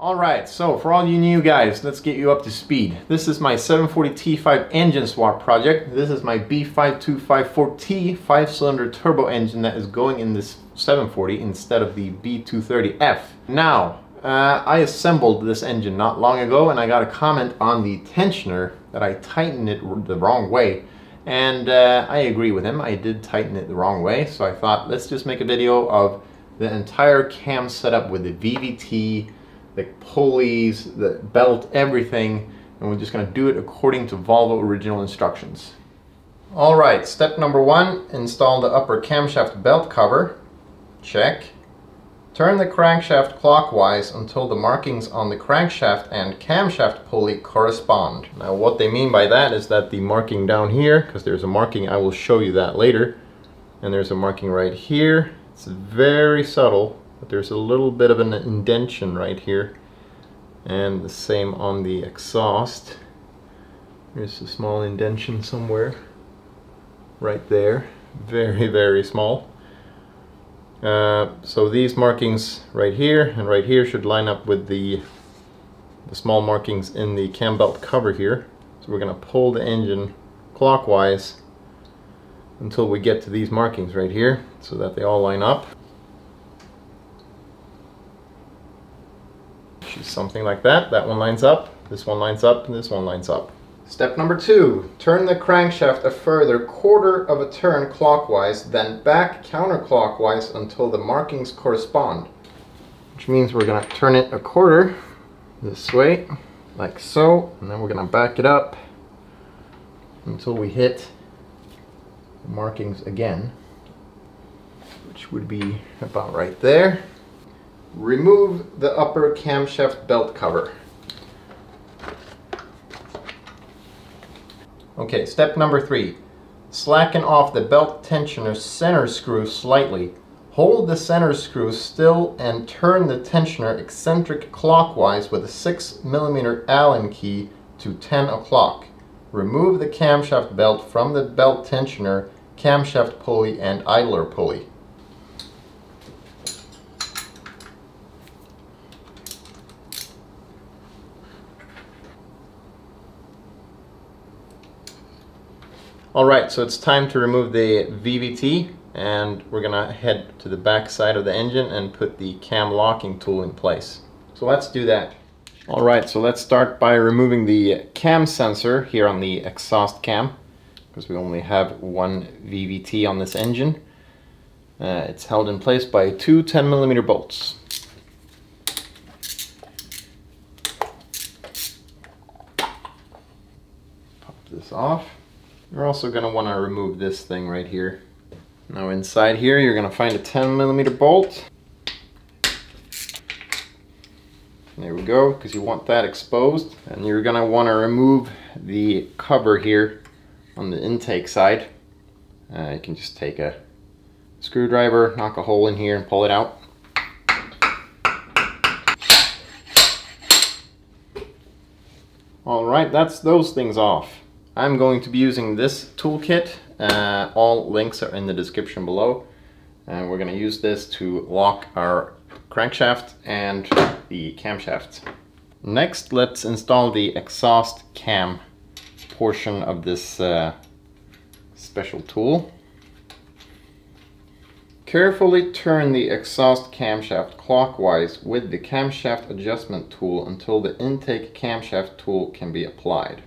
Alright, so for all you new guys, let's get you up to speed. This is my 740 T5 engine swap project. This is my B5254T 5-cylinder turbo engine that is going in this 740 instead of the B230F. Now, uh, I assembled this engine not long ago and I got a comment on the tensioner that I tightened it the wrong way. And uh, I agree with him, I did tighten it the wrong way. So I thought, let's just make a video of the entire cam setup with the VVT, the pulleys, the belt, everything, and we're just gonna do it according to Volvo original instructions. All right, step number one, install the upper camshaft belt cover. Check. Turn the crankshaft clockwise until the markings on the crankshaft and camshaft pulley correspond. Now what they mean by that is that the marking down here, because there's a marking, I will show you that later, and there's a marking right here. It's very subtle, but there's a little bit of an indention right here. And the same on the exhaust. There's a small indention somewhere. Right there. Very very small. Uh, so these markings right here and right here should line up with the the small markings in the cam belt cover here. So we're going to pull the engine clockwise until we get to these markings right here so that they all line up something like that. That one lines up, this one lines up, and this one lines up. Step number two, turn the crankshaft a further quarter of a turn clockwise, then back counterclockwise until the markings correspond. Which means we're gonna turn it a quarter this way, like so, and then we're gonna back it up until we hit markings again, which would be about right there. Remove the upper camshaft belt cover. Okay, step number three. Slacken off the belt tensioner center screw slightly. Hold the center screw still and turn the tensioner eccentric clockwise with a 6mm Allen key to 10 o'clock. Remove the camshaft belt from the belt tensioner, camshaft pulley, and idler pulley. Alright, so it's time to remove the VVT and we're gonna head to the back side of the engine and put the cam locking tool in place. So let's do that. Alright, so let's start by removing the cam sensor here on the exhaust cam because we only have one VVT on this engine. Uh, it's held in place by two 10 millimeter bolts. Pop this off. You're also going to want to remove this thing right here. Now inside here you're going to find a 10 millimeter bolt. There we go, because you want that exposed. And you're going to want to remove the cover here on the intake side. Uh, you can just take a screwdriver, knock a hole in here and pull it out. Alright, that's those things off. I'm going to be using this toolkit. Uh, all links are in the description below. And we're going to use this to lock our crankshaft and the camshaft. Next, let's install the exhaust cam portion of this uh, special tool. Carefully turn the exhaust camshaft clockwise with the camshaft adjustment tool until the intake camshaft tool can be applied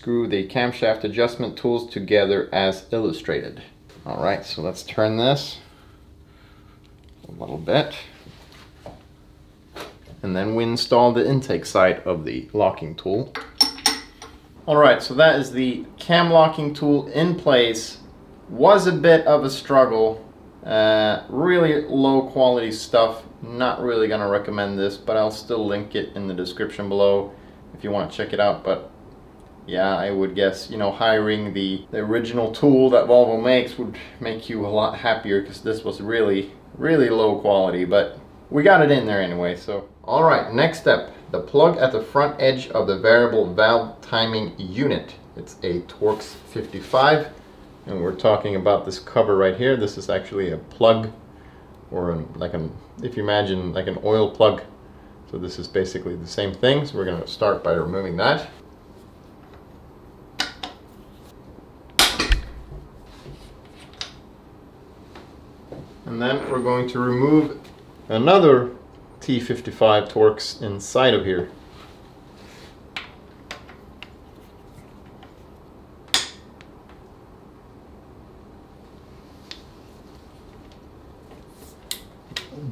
screw the camshaft adjustment tools together as illustrated. All right, so let's turn this a little bit. And then we install the intake side of the locking tool. All right, so that is the cam locking tool in place. Was a bit of a struggle. Uh, really low quality stuff. Not really gonna recommend this, but I'll still link it in the description below if you want to check it out. But yeah, I would guess, you know, hiring the, the original tool that Volvo makes would make you a lot happier because this was really, really low quality, but we got it in there anyway, so. All right, next step, the plug at the front edge of the variable valve timing unit. It's a Torx 55, and we're talking about this cover right here. This is actually a plug, or like an, if you imagine like an oil plug So this is basically the same thing. So we're to start by removing that. And then we're going to remove another T55 Torx inside of here.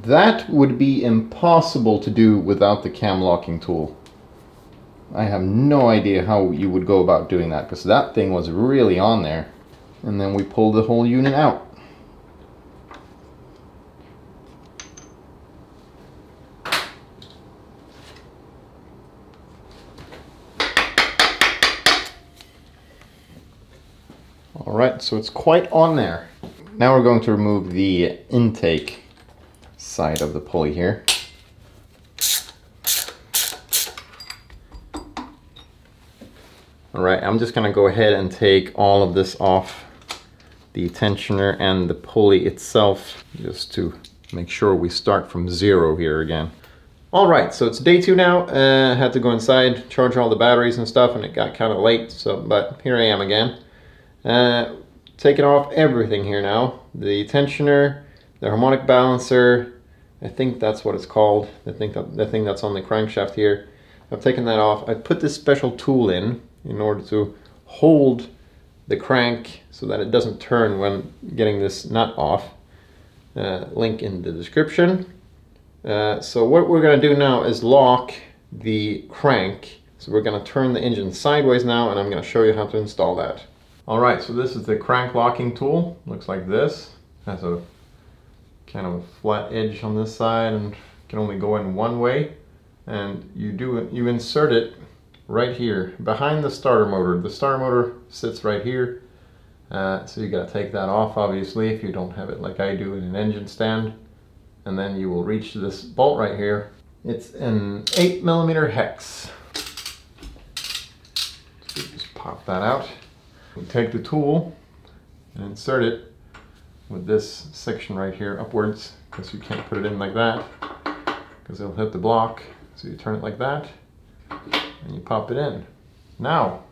That would be impossible to do without the cam locking tool. I have no idea how you would go about doing that because that thing was really on there. And then we pulled the whole unit out. All right, so it's quite on there. Now we're going to remove the intake side of the pulley here. All right, I'm just gonna go ahead and take all of this off the tensioner and the pulley itself just to make sure we start from zero here again. All right, so it's day two now. Uh, had to go inside, charge all the batteries and stuff, and it got kind of late, so but here I am again. Uh, taking off everything here now. The tensioner, the harmonic balancer, I think that's what it's called. I think that the thing that's on the crankshaft here. I've taken that off. I put this special tool in in order to hold the crank so that it doesn't turn when getting this nut off. Uh, link in the description. Uh, so what we're going to do now is lock the crank. So we're going to turn the engine sideways now and I'm going to show you how to install that. Alright, so this is the crank locking tool. Looks like this. Has a kind of a flat edge on this side and can only go in one way. And you do you insert it right here behind the starter motor. The starter motor sits right here. Uh, so you got to take that off obviously if you don't have it like I do in an engine stand. And then you will reach this bolt right here. It's an 8 millimeter hex. So just pop that out. Take the tool and insert it with this section right here upwards because you can't put it in like that because it'll hit the block. So you turn it like that and you pop it in. Now,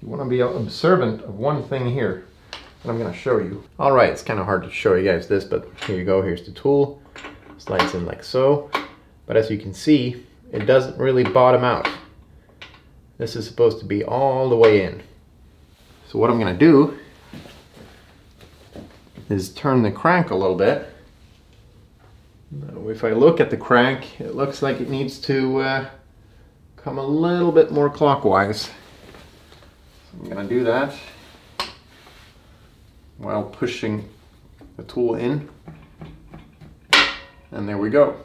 you want to be observant of one thing here that I'm going to show you. All right, it's kind of hard to show you guys this, but here you go. Here's the tool. Slides in like so. But as you can see, it doesn't really bottom out. This is supposed to be all the way in. So what I'm going to do is turn the crank a little bit. Now, if I look at the crank, it looks like it needs to uh, come a little bit more clockwise. So I'm going to do that while pushing the tool in. And there we go.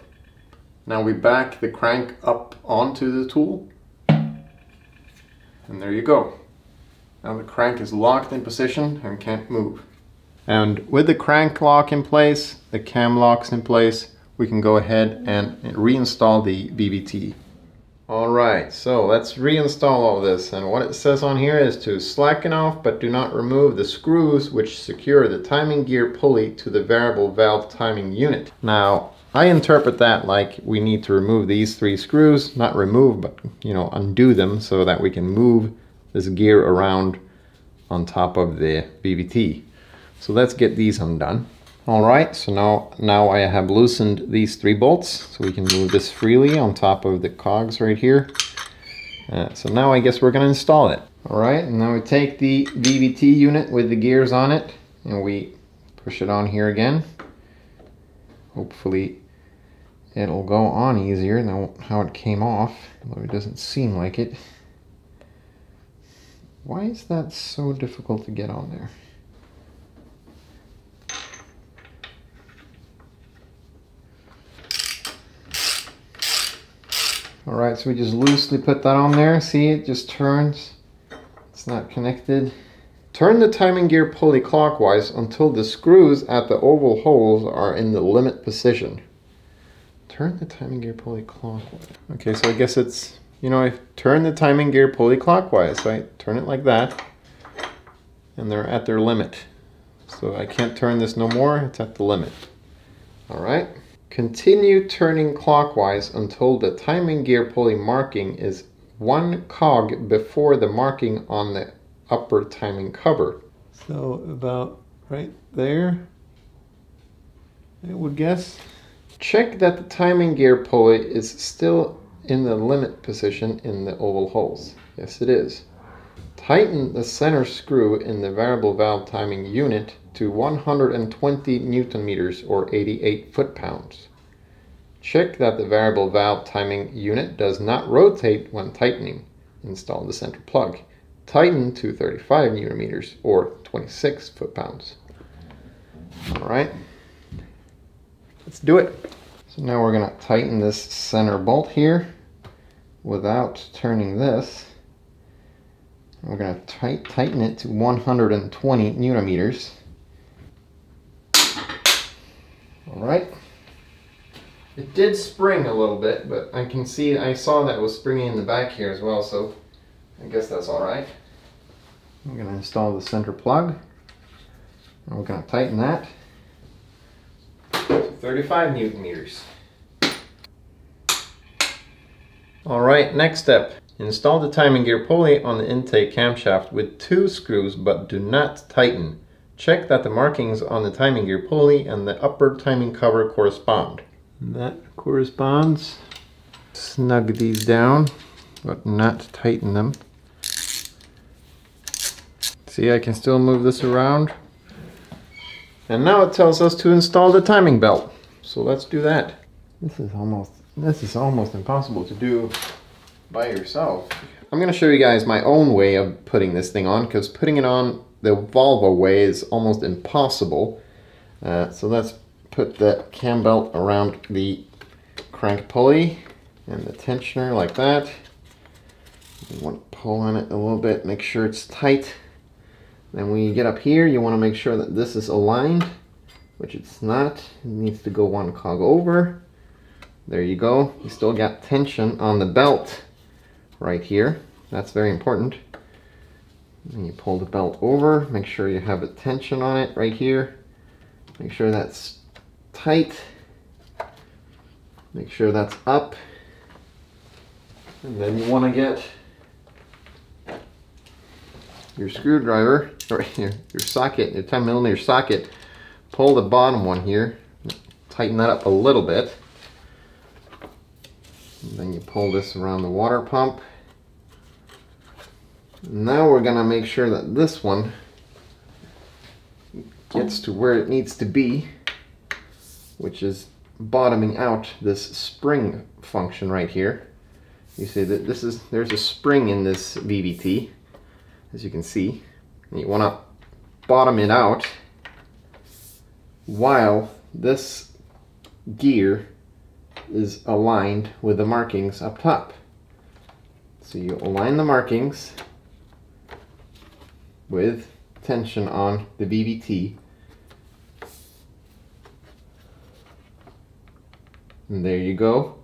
Now we back the crank up onto the tool. And there you go. Now the crank is locked in position and can't move. And with the crank lock in place, the cam locks in place, we can go ahead and reinstall the VVT. Alright, so let's reinstall all this. And what it says on here is to slacken off but do not remove the screws which secure the timing gear pulley to the variable valve timing unit. Now, I interpret that like we need to remove these three screws, not remove, but you know, undo them so that we can move this gear around on top of the VVT. So let's get these undone. All right, so now, now I have loosened these three bolts, so we can move this freely on top of the cogs right here. Uh, so now I guess we're gonna install it. All right, and now we take the VVT unit with the gears on it, and we push it on here again. Hopefully it'll go on easier than how it came off, although it doesn't seem like it. Why is that so difficult to get on there? All right, so we just loosely put that on there. See, it just turns. It's not connected. Turn the timing gear pulley clockwise until the screws at the oval holes are in the limit position. Turn the timing gear pulley clockwise. Okay, so I guess it's, you know, I turn the timing gear pulley clockwise. So I turn it like that, and they're at their limit. So I can't turn this no more, it's at the limit. All right. Continue turning clockwise until the timing gear pulley marking is one cog before the marking on the upper timing cover. So about right there, I would guess. Check that the timing gear pulley is still in the limit position in the oval holes. Yes, it is. Tighten the center screw in the variable valve timing unit to 120 newton meters or 88 foot-pounds. Check that the variable valve timing unit does not rotate when tightening. Install the center plug. Tighten to 35 newton meters or 26 foot-pounds. All right, let's do it. So now we're gonna tighten this center bolt here without turning this. We're gonna tight, tighten it to 120 newton meters. All right. It did spring a little bit, but I can see, I saw that was springing in the back here as well, so I guess that's all right. I'm gonna install the center plug. We're gonna tighten that to 35 newton meters. All right, next step. Install the timing gear pulley on the intake camshaft with two screws, but do not tighten. Check that the markings on the timing gear pulley and the upper timing cover correspond. That corresponds. Snug these down, but not tighten them. See, I can still move this around. And now it tells us to install the timing belt. So let's do that. This is almost this is almost impossible to do by yourself. I'm going to show you guys my own way of putting this thing on because putting it on the Volvo way is almost impossible. Uh, so let's put the cam belt around the crank pulley and the tensioner like that. You want to pull on it a little bit, make sure it's tight. Then when you get up here, you want to make sure that this is aligned, which it's not. It needs to go one cog over. There you go. You still got tension on the belt right here. That's very important. And you pull the belt over, make sure you have a tension on it right here. Make sure that's tight. Make sure that's up. And then you want to get your screwdriver, or your, your socket, your 10 millimeter socket, pull the bottom one here, tighten that up a little bit. And then you pull this around the water pump. Now we're gonna make sure that this one gets to where it needs to be, which is bottoming out this spring function right here. You see that this is, there's a spring in this VVT as you can see. And you want to bottom it out while this gear is aligned with the markings up top. So you align the markings with tension on the VVT. And there you go.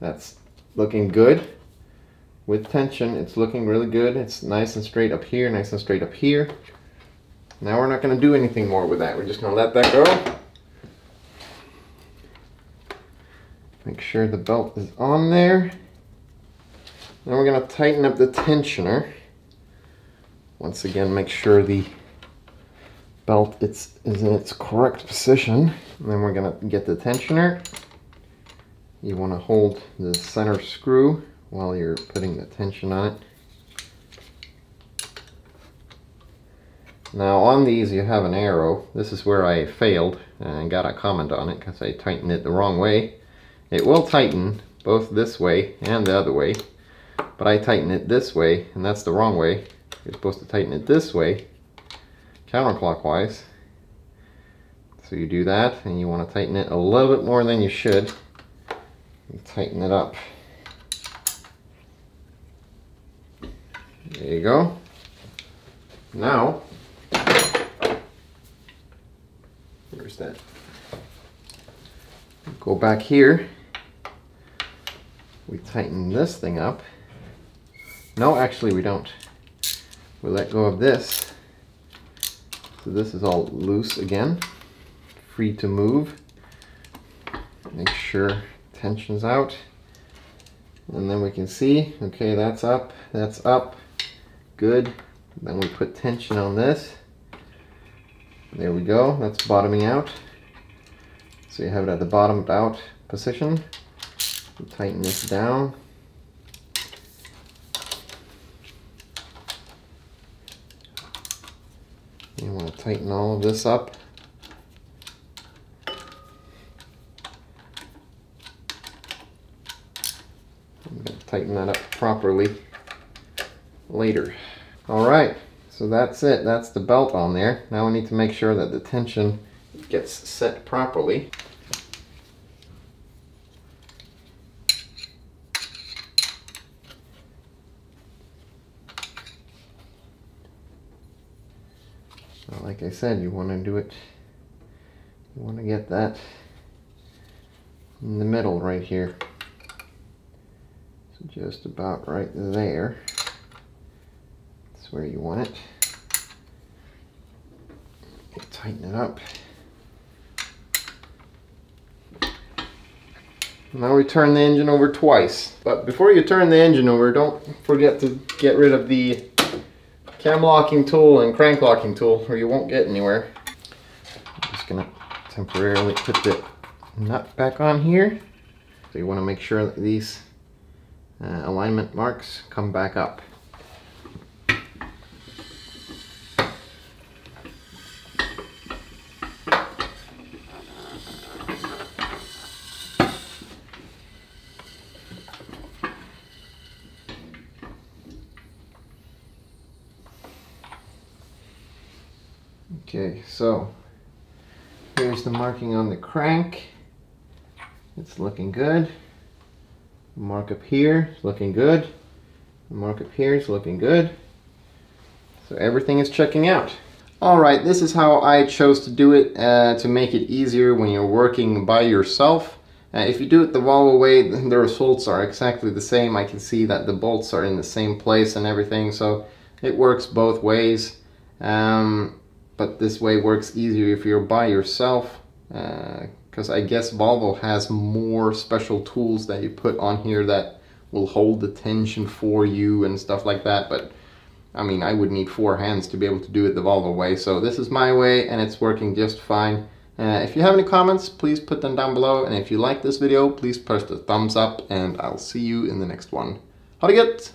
That's looking good with tension. It's looking really good. It's nice and straight up here, nice and straight up here. Now we're not going to do anything more with that. We're just going to let that go. Make sure the belt is on there. Then we're going to tighten up the tensioner. Once again, make sure the belt it's, is in its correct position. And then we're going to get the tensioner. You want to hold the center screw while you're putting the tension on it. Now on these you have an arrow. This is where I failed and got a comment on it because I tightened it the wrong way. It will tighten both this way and the other way, but I tighten it this way and that's the wrong way. You're supposed to tighten it this way, counterclockwise. So you do that and you want to tighten it a little bit more than you should. You tighten it up. There you go. Now, that? Go back here. We tighten this thing up. No, actually we don't. We let go of this. So this is all loose again, free to move. Make sure tension's out. And then we can see, okay, that's up, that's up, good. Then we put tension on this. There we go, that's bottoming out. So you have it at the bottomed out position. Tighten this down. You want to tighten all of this up. I'm going to tighten that up properly later. All right, so that's it. That's the belt on there. Now we need to make sure that the tension gets set properly. like I said, you want to do it, you want to get that in the middle right here. So just about right there. Where you want it. tighten it up. Now we turn the engine over twice. But before you turn the engine over, don't forget to get rid of the cam locking tool and crank locking tool or you won't get anywhere. I'm just gonna temporarily put the nut back on here. So you wanna make sure that these uh, alignment marks come back up. Okay, so here's the marking on the crank. It's looking good. The mark up here is looking good. The mark up here is looking good. So everything is checking out. Alright, this is how I chose to do it uh, to make it easier when you're working by yourself. Uh, if you do it the Volvo way, the results are exactly the same. I can see that the bolts are in the same place and everything, so it works both ways. Um, but this way works easier if you're by yourself because uh, I guess Volvo has more special tools that you put on here that will hold the tension for you and stuff like that but I mean I would need four hands to be able to do it the Volvo way so this is my way and it's working just fine uh, if you have any comments please put them down below and if you like this video please press the thumbs up and I'll see you in the next one. Ha det gött!